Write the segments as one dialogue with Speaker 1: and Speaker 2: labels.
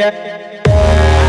Speaker 1: yeah.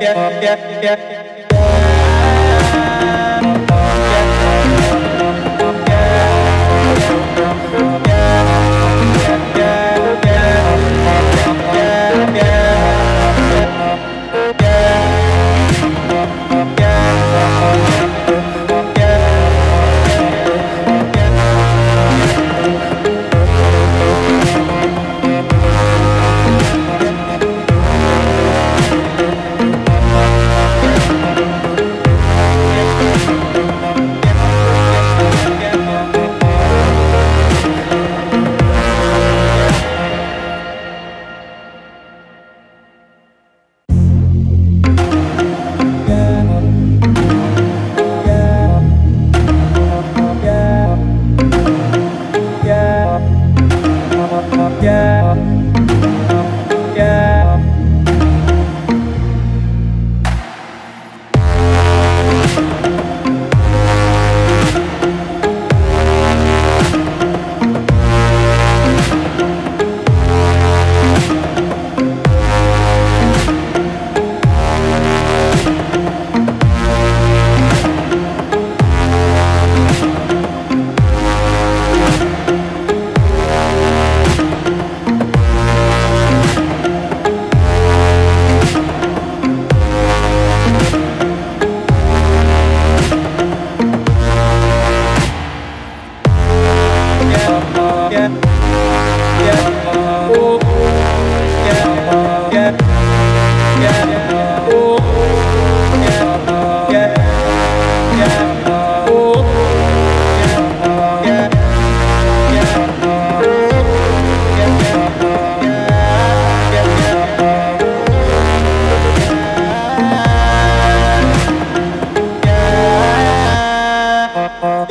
Speaker 2: yeah, yeah, yeah.